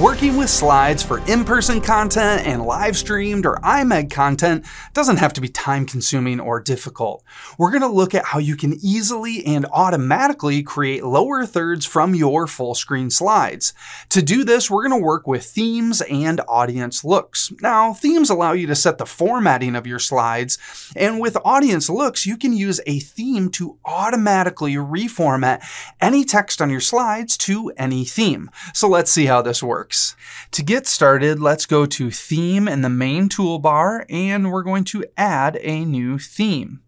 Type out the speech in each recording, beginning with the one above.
Working with slides for in-person content and live streamed or IMAG content doesn't have to be time consuming or difficult. We're going to look at how you can easily and automatically create lower thirds from your full screen slides. To do this, we're going to work with themes and audience looks. Now, themes allow you to set the formatting of your slides, and with audience looks, you can use a theme to automatically reformat any text on your slides to any theme. So let's see how this works works. To get started, let's go to Theme in the main toolbar, and we're going to add a new theme.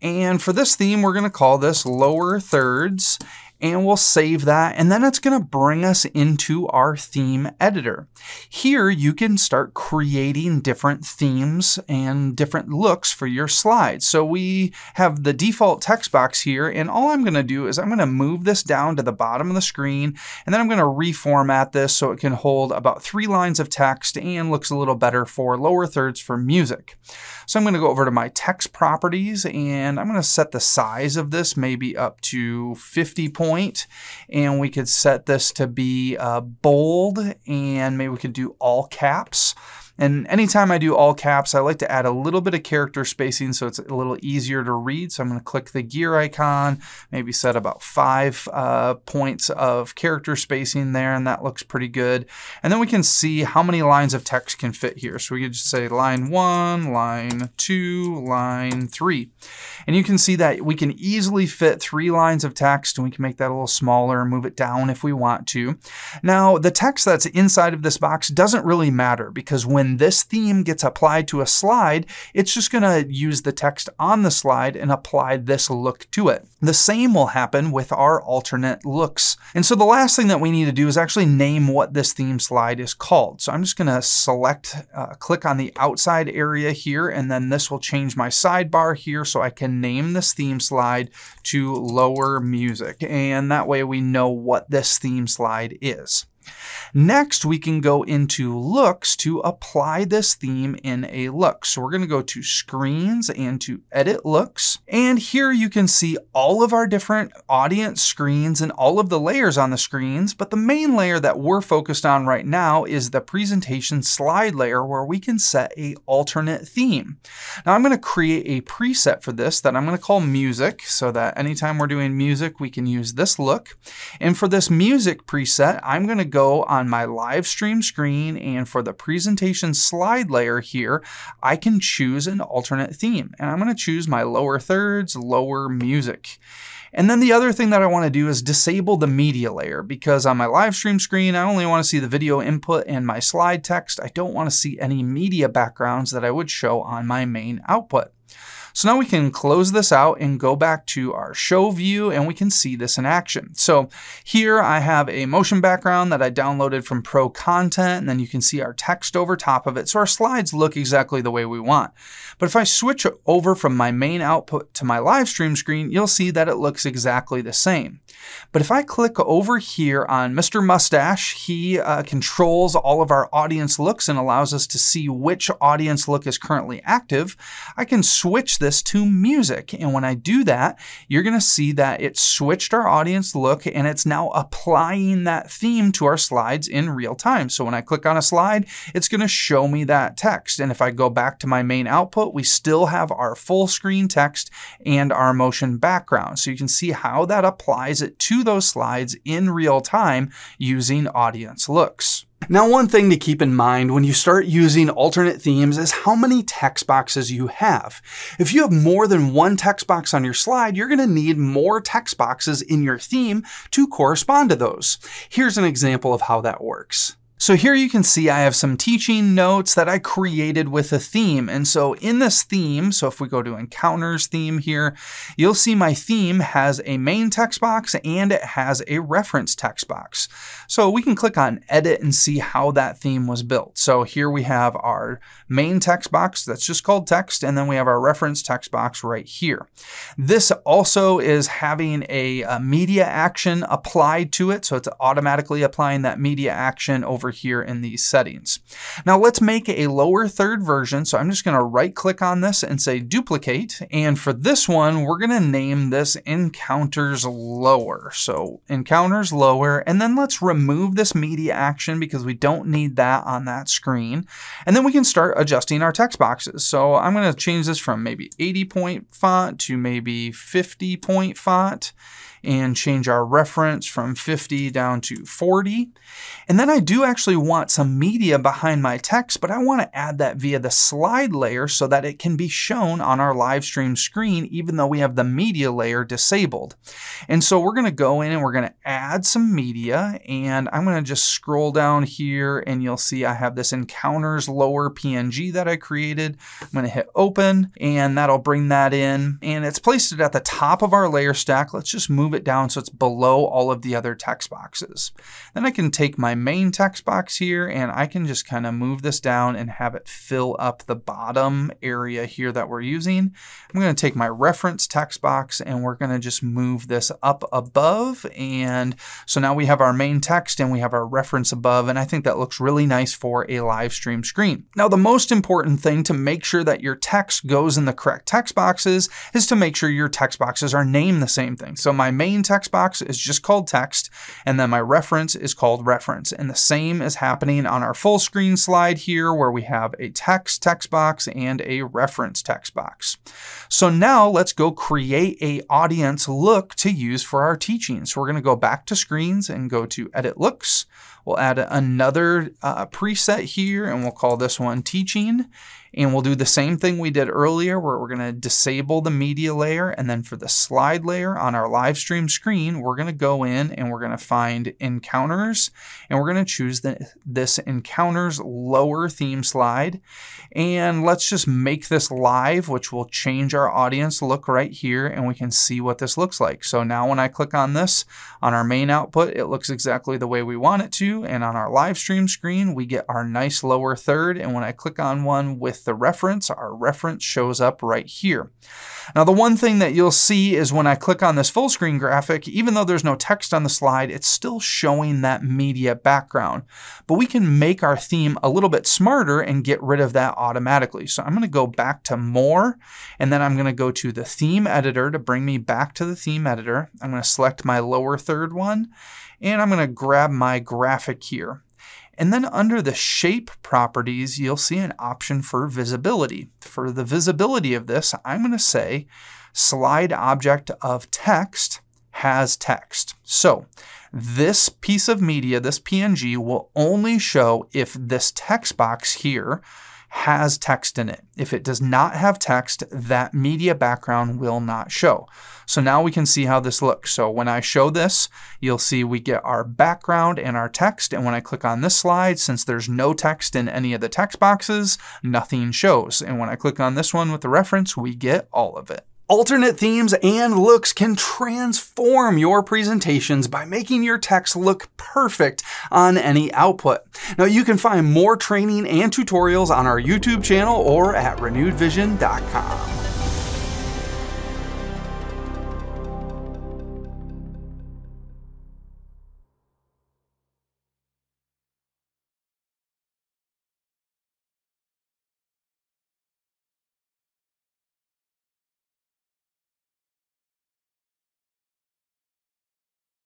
And for this theme, we're going to call this Lower Thirds, and we'll save that. And then it's going to bring us into our theme editor. Here you can start creating different themes and different looks for your slides. So we have the default text box here. And all I'm going to do is I'm going to move this down to the bottom of the screen. And then I'm going to reformat this so it can hold about three lines of text and looks a little better for lower thirds for music. So I'm going to go over to my text properties and I'm going to set the size of this maybe up to 50 point and we could set this to be uh, bold and maybe we could do all caps. And anytime I do all caps, I like to add a little bit of character spacing so it's a little easier to read. So I'm going to click the gear icon, maybe set about five uh, points of character spacing there, and that looks pretty good. And then we can see how many lines of text can fit here. So we could just say line one, line two, line three. And you can see that we can easily fit three lines of text, and we can make that a little smaller and move it down if we want to. Now, the text that's inside of this box doesn't really matter because when when this theme gets applied to a slide, it's just going to use the text on the slide and apply this look to it. The same will happen with our alternate looks. And so the last thing that we need to do is actually name what this theme slide is called. So I'm just going to select, uh, click on the outside area here, and then this will change my sidebar here so I can name this theme slide to lower music. And that way we know what this theme slide is. Next, we can go into looks to apply this theme in a look. So we're going to go to screens and to edit looks. And here you can see all of our different audience screens and all of the layers on the screens. But the main layer that we're focused on right now is the presentation slide layer where we can set a alternate theme. Now I'm going to create a preset for this that I'm going to call music so that anytime we're doing music, we can use this look. And for this music preset, I'm going to go on my live stream screen and for the presentation slide layer here, I can choose an alternate theme. And I'm going to choose my lower thirds, lower music. And then the other thing that I want to do is disable the media layer because on my live stream screen, I only want to see the video input and my slide text. I don't want to see any media backgrounds that I would show on my main output. So now we can close this out and go back to our show view and we can see this in action. So here I have a motion background that I downloaded from Pro Content and then you can see our text over top of it. So our slides look exactly the way we want. But if I switch over from my main output to my live stream screen, you'll see that it looks exactly the same. But if I click over here on Mr. Mustache, he uh, controls all of our audience looks and allows us to see which audience look is currently active. I can switch this to music. And when I do that, you're going to see that it switched our audience look and it's now applying that theme to our slides in real time. So when I click on a slide, it's going to show me that text. And if I go back to my main output, we still have our full screen text and our motion background. So you can see how that applies it to those slides in real time using audience looks. Now, one thing to keep in mind when you start using alternate themes is how many text boxes you have. If you have more than one text box on your slide, you're going to need more text boxes in your theme to correspond to those. Here's an example of how that works. So here you can see I have some teaching notes that I created with a theme. And so in this theme, so if we go to encounters theme here, you'll see my theme has a main text box and it has a reference text box. So we can click on edit and see how that theme was built. So here we have our main text box that's just called text. And then we have our reference text box right here. This also is having a, a media action applied to it. So it's automatically applying that media action over over here in these settings. Now let's make a lower third version. So I'm just going to right click on this and say duplicate. And for this one, we're going to name this encounters lower. So encounters lower, and then let's remove this media action because we don't need that on that screen. And then we can start adjusting our text boxes. So I'm going to change this from maybe 80 point font to maybe 50 point font and change our reference from 50 down to 40. And then I do actually want some media behind my text, but I want to add that via the slide layer so that it can be shown on our live stream screen, even though we have the media layer disabled. And so we're going to go in and we're going to add some media and I'm going to just scroll down here and you'll see I have this encounters lower PNG that I created. I'm going to hit open and that'll bring that in and it's placed it at the top of our layer stack. Let's just move it down so it's below all of the other text boxes. Then I can take my main text box here and I can just kind of move this down and have it fill up the bottom area here that we're using. I'm going to take my reference text box and we're going to just move this up above. And so now we have our main text and we have our reference above. And I think that looks really nice for a live stream screen. Now, the most important thing to make sure that your text goes in the correct text boxes is to make sure your text boxes are named the same thing. So my main text box is just called text, and then my reference is called reference. And the same is happening on our full screen slide here where we have a text text box and a reference text box. So now let's go create a audience look to use for our teaching. So we're going to go back to screens and go to edit looks. We'll add another uh, preset here and we'll call this one teaching. And we'll do the same thing we did earlier where we're going to disable the media layer. And then for the slide layer on our live stream screen, we're going to go in and we're going to find encounters and we're going to choose the, this encounters lower theme slide. And let's just make this live, which will change our audience look right here. And we can see what this looks like. So now when I click on this on our main output, it looks exactly the way we want it to. And on our live stream screen, we get our nice lower third. And when I click on one with the reference, our reference shows up right here. Now the one thing that you'll see is when I click on this full screen graphic, even though there's no text on the slide, it's still showing that media background. But we can make our theme a little bit smarter and get rid of that automatically. So I'm going to go back to more, and then I'm going to go to the theme editor to bring me back to the theme editor. I'm going to select my lower third one, and I'm going to grab my here. And then under the shape properties, you'll see an option for visibility. For the visibility of this, I'm going to say slide object of text has text. So this piece of media, this PNG, will only show if this text box here has text in it. If it does not have text, that media background will not show. So now we can see how this looks. So when I show this, you'll see we get our background and our text. And when I click on this slide, since there's no text in any of the text boxes, nothing shows. And when I click on this one with the reference, we get all of it. Alternate themes and looks can transform your presentations by making your text look perfect on any output. Now you can find more training and tutorials on our YouTube channel or at renewedvision.com.